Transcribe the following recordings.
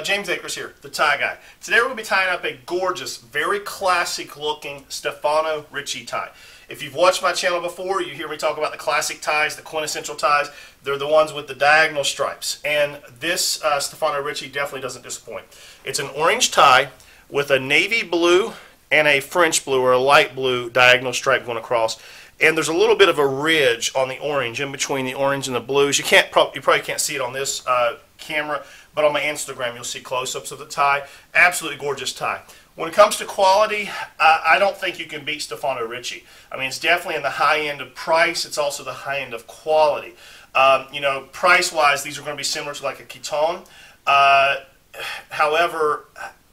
Uh, James Akers here, the tie guy. Today we're going to be tying up a gorgeous, very classic looking Stefano Ricci tie. If you've watched my channel before, you hear me talk about the classic ties, the quintessential ties. They're the ones with the diagonal stripes. And this uh, Stefano Ricci definitely doesn't disappoint. It's an orange tie with a navy blue and a French blue or a light blue diagonal stripe going across and there's a little bit of a ridge on the orange in between the orange and the blues. You can't pro you probably can't see it on this uh, camera, but on my Instagram you'll see close-ups of the tie. Absolutely gorgeous tie. When it comes to quality, uh, I don't think you can beat Stefano Ricci. I mean, it's definitely in the high end of price. It's also the high end of quality. Um, you know, price-wise, these are going to be similar to like a Kiton. Uh, however,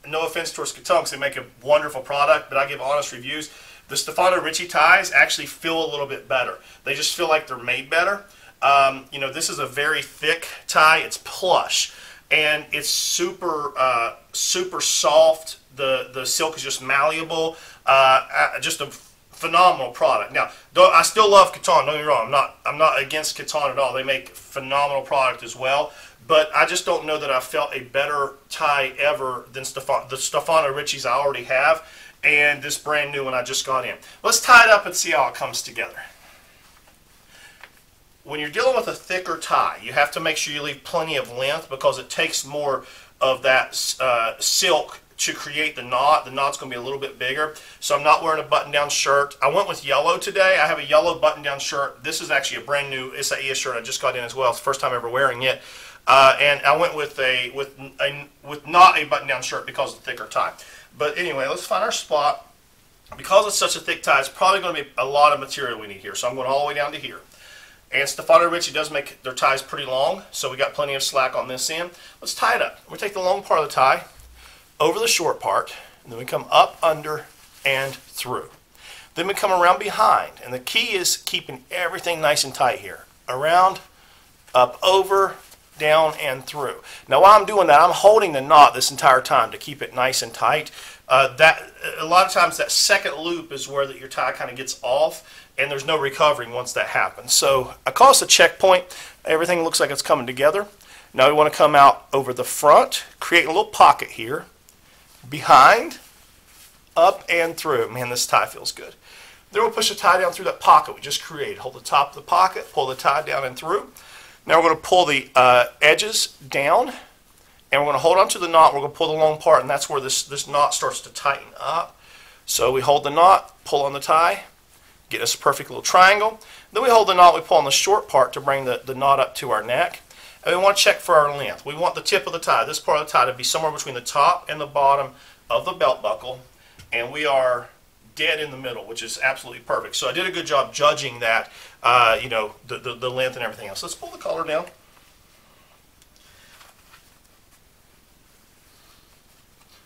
no offense towards Kiton because they make a wonderful product, but I give honest reviews. The Stefano Ricci ties actually feel a little bit better. They just feel like they're made better. Um, you know, this is a very thick tie. It's plush, and it's super, uh, super soft. The the silk is just malleable. Uh, uh just a phenomenal product. Now, I still love Kiton. Don't get me wrong. I'm not I'm not against Kiton at all. They make phenomenal product as well. But I just don't know that I felt a better tie ever than Stefano, the Stefano Ricci's I already have and this brand new one I just got in. Let's tie it up and see how it comes together. When you're dealing with a thicker tie, you have to make sure you leave plenty of length because it takes more of that uh, silk to create the knot. The knot's going to be a little bit bigger. So I'm not wearing a button-down shirt. I went with yellow today. I have a yellow button-down shirt. This is actually a brand new Isaia shirt I just got in as well. It's the first time ever wearing it. Uh, and I went with a with a with not a button-down shirt because of the thicker tie. But anyway, let's find our spot. Because it's such a thick tie, it's probably going to be a lot of material we need here. So I'm going all the way down to here. And Stefano Ricci does make their ties pretty long, so we got plenty of slack on this end. Let's tie it up. We take the long part of the tie over the short part, and then we come up, under, and through. Then we come around behind, and the key is keeping everything nice and tight here. Around, up, over, down and through. Now while I'm doing that, I'm holding the knot this entire time to keep it nice and tight. Uh, that A lot of times that second loop is where that your tie kind of gets off and there's no recovering once that happens. So I call this a checkpoint. Everything looks like it's coming together. Now we want to come out over the front, create a little pocket here, behind, up and through. Man, this tie feels good. Then we'll push the tie down through that pocket we just created. Hold the top of the pocket, pull the tie down and through. Now we're going to pull the uh, edges down and we're going to hold on to the knot. We're going to pull the long part and that's where this, this knot starts to tighten up. So we hold the knot, pull on the tie, get us a perfect little triangle. Then we hold the knot, we pull on the short part to bring the, the knot up to our neck. And we want to check for our length. We want the tip of the tie, this part of the tie, to be somewhere between the top and the bottom of the belt buckle. And we are dead in the middle, which is absolutely perfect. So I did a good job judging that, uh, you know, the, the, the length and everything else. Let's pull the collar down.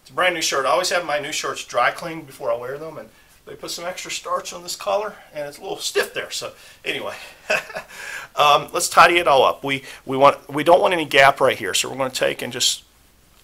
It's a brand new shirt. I always have my new shirts dry cleaned before I wear them, and they put some extra starch on this collar, and it's a little stiff there. So anyway, um, let's tidy it all up. We we want we don't want any gap right here, so we're going to take and just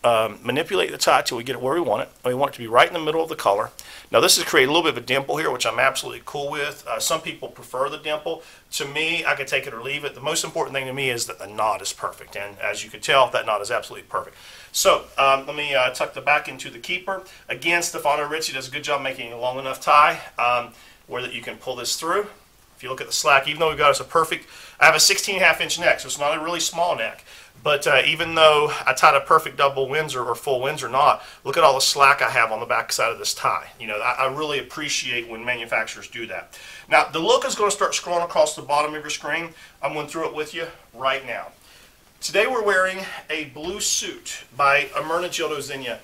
um, manipulate the tie till we get it where we want it. We want it to be right in the middle of the color. Now this is create a little bit of a dimple here, which I'm absolutely cool with. Uh, some people prefer the dimple. To me, I could take it or leave it. The most important thing to me is that the knot is perfect. And as you can tell, that knot is absolutely perfect. So um, let me uh, tuck the back into the keeper. Again, Stefano Ricci does a good job making a long enough tie um, where that you can pull this through. If you look at the slack, even though we've got us a perfect, I have a 16 and a half inch neck, so it's not a really small neck. But uh, even though I tied a perfect double Windsor or full Windsor knot, look at all the slack I have on the back side of this tie. You know, I, I really appreciate when manufacturers do that. Now, the look is going to start scrolling across the bottom of your screen. I'm going through it with you right now. Today we're wearing a blue suit by Ermenegildo Zegna,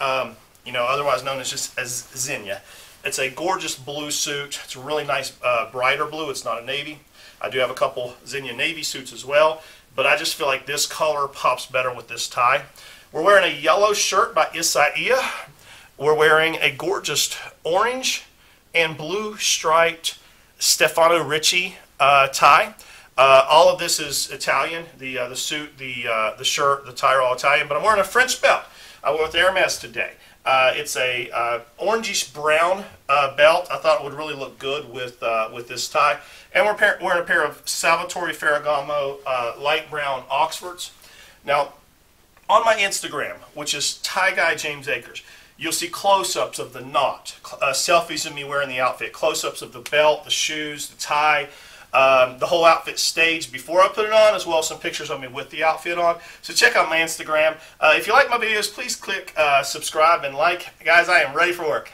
um, you know, otherwise known as just as Zegna. It's a gorgeous blue suit. It's a really nice uh, brighter blue. It's not a navy. I do have a couple Zegna navy suits as well but I just feel like this color pops better with this tie. We're wearing a yellow shirt by Isaia. We're wearing a gorgeous orange and blue striped Stefano Ricci uh, tie. Uh, all of this is Italian. The uh, the suit, the uh, the shirt, the tie are all Italian. But I'm wearing a French belt. I went with Hermes today. Uh, it's a uh, orangish brown uh, belt. I thought it would really look good with uh, with this tie. And we're wearing a pair of Salvatore Ferragamo uh, light brown Oxfords. Now, on my Instagram, which is Tie Guy James Akers, you'll see close-ups of the knot, uh, selfies of me wearing the outfit, close-ups of the belt, the shoes, the tie, um, the whole outfit staged before I put it on, as well as some pictures of me with the outfit on. So check out my Instagram. Uh, if you like my videos, please click uh, subscribe and like. Guys, I am ready for work.